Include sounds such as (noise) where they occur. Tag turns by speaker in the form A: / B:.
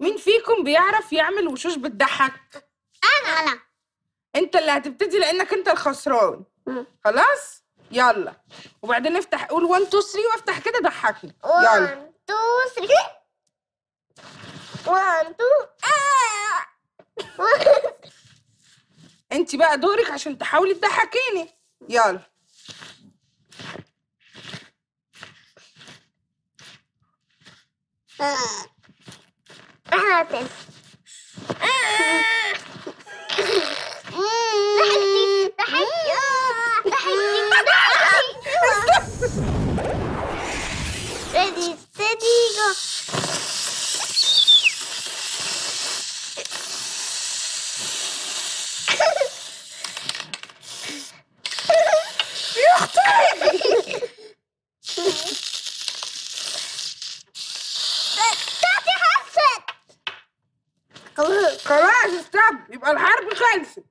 A: مين فيكم بيعرف يعمل وشوش بتضحك؟
B: أنا. أنا.
A: أنت اللي هتبتدي لأنك أنت الخسران. خلاص؟ يلا. وبعدين افتح قول 1 2 3 وافتح كده ضحكني. يلا.
B: 1 2 3 1 2
A: أنت بقى دورك عشان تحاولي تضحكيني. يلا.
B: إحنا happen. Ready, steady, go. Yurtay! (laughs)
A: خلاص استب يبقى الحرب خلصت.